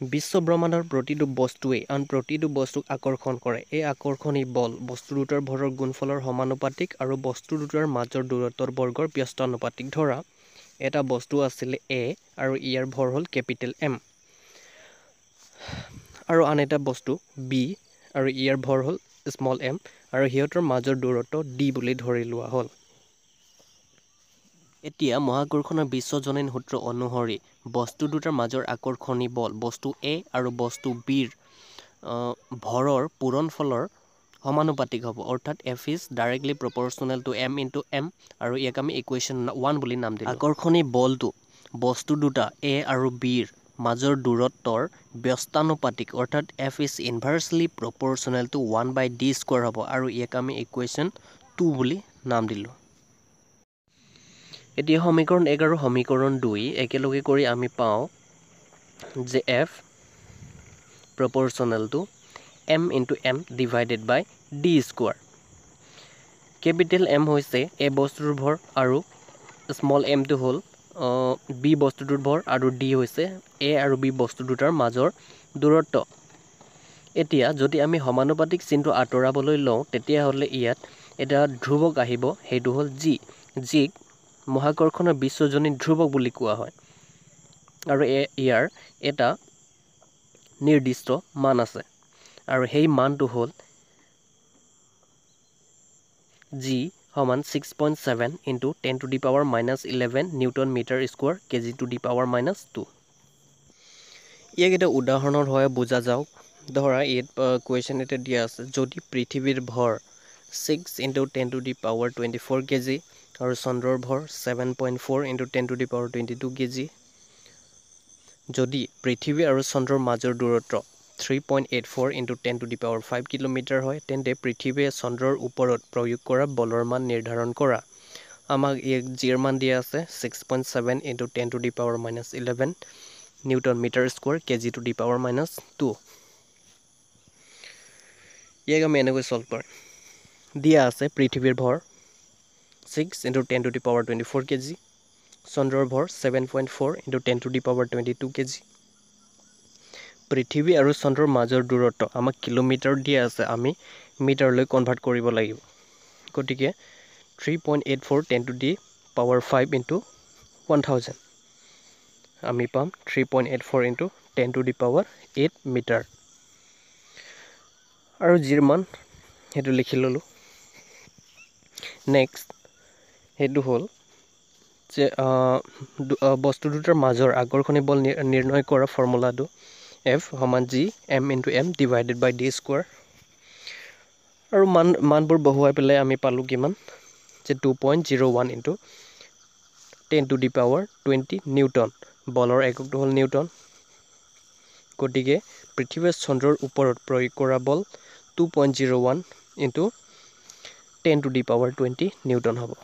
বিশ্ব ব্ৰহ্মাণ্ডৰ প্ৰতিটো বস্তুৱেই আন প্ৰতিটো বস্তুক আকৰ্ষণ কৰে। এই আকৰ্ষণী বল বস্তু দুটাৰ ভৰৰ গুণফলৰ সমানুপাতিক আৰু বস্তু দুটাৰ মাজৰ দূৰত্বৰ বৰ্গৰ ব্যস্তানুপাতিক। ধৰা এটা বস্তু আছিলে এ আৰু ইয়াৰ ভৰ হ'ল কেপিটেল এম। আৰু আন এটা বস্তু বি আৰু ইয়াৰ ভৰ হ'ল স্মল এম আৰু সিহঁতৰ মাজৰ দূৰত্ব ডি বুলি ধৰি লোৱা হ'ল। এতিয়া মহাকৰ্ষণৰ বিশ্বজনীন সূত্ৰ অনুসৰি বস্তু দুটাৰ মাজৰ আকৰ্ষণী বল বস্তু এ আৰু বস্তু বিৰ ভৰৰ পূৰণফলৰ সমানুপাতিক হ'ব। অৰ্থাৎ F is directly proportional to M into M আৰু ইয়াক আমি ইকুৱেশ্যন ওৱান বুলি নাম দিলোঁ। আকৰ্ষণী বলটো বস্তু দুটা এ আৰু বিৰ মাজৰ দূৰত্বৰ ব্যস্তানুপাতিক। অৰ্থাৎ F is inversely proportional to one by D square হ'ব আৰু ইয়াক আমি ইকুৱেশ্যন টু বুলি নাম দিলোঁ। এতিয়া সমীকৰণ এক আৰু সমীকৰণ দুই একেলগে কৰি আমি পাওঁ যে F proportional to M into M divided by D square capital M হৈছে এ বস্তুটোৰ ভৰ আৰু স্মল এমটো হ'ল বি বস্তুটোৰ ভৰ আৰু ডি হৈছে এ আৰু বি বস্তু দুটাৰ মাজৰ দূৰত্ব। এতিয়া যদি আমি সমানুপাতিক চিনটো আঁতৰাবলৈ লওঁ তেতিয়াহ'লে ইয়াত এটা ধ্ৰুৱক আহিব সেইটো হ'ল জি যিক মহাকৰ্ষণৰ বিশ্বজনীন ধ্ৰুৱক বুলি কোৱা হয়। আৰু ইয়াৰ এটা নিৰ্দিষ্ট মান আছে। আৰু সেই মানটো হ'ল জি সমান six point seven into ten to the power minus eleven newton metre square KG to the power minus two ইয়াক এটা উদাহৰণৰ সহায়ত বুজা যাওক। ধৰা ইয়াত কুৱেশ্যন এটা দিয়া আছে যদি পৃথিৱীৰ ভৰ six into ten to the power twenty four KG আৰু চন্দ্ৰৰ ভৰ seven point four into ten to the power twenty two KG. যদি পৃথিৱী আৰু চন্দ্ৰৰ মাজৰ দূৰত্ব three point eight four into ten to the power five kilometre হয় তেন্তে পৃথিৱীয়ে চন্দ্ৰৰ ওপৰত প্ৰয়োগ কৰা বলৰ মান নিৰ্ধাৰণ কৰা। আমাক ইয়াক জিৰ মান দিয়া আছে six point seven into ten to the power minus eleven newton metre square KG to the power minus two ইয়াক আমি এনেকৈ চল্ভ কৰিম। দিয়া আছে পৃথিৱীৰ ভৰ six into ten to the power twenty four KG চন্দ্ৰৰ ভৰ seven point four into ten to the power twenty two KG পৃথিৱী আৰু চন্দ্ৰৰ মাজৰ দূৰত্ব আমাক কিলোমিটাৰ দিয়া আছে আমি মিটাৰলৈ কনভাৰ্ট কৰিব লাগিব গতিকে three point eight four ten to the power five into one thousand আমি পাম three point eight four into ten to the power eight metre আৰু জিৰ মান সেইটো লিখি ল'লোঁ নেক্সট সেইটো হ'ল যে বস্তু দুটাৰ মাজৰ আকৰ্ষণী বল নিৰ্ণয় কৰা ফৰ্মুলাটো এফ সমান G M into M divided by D square. আৰু মান মানবোৰ বহুৱাই পেলাই আমি পালোঁ কিমান? যে two point zero' one into ten to the power twenty newton. বলৰ এককটো হ'ল নিউটন। গতিকে পৃথিৱীৰ চন্দ্ৰৰ ওপৰত প্ৰয়োগ কৰা বল two point zero' one into ten to the power twenty newton হ'ব।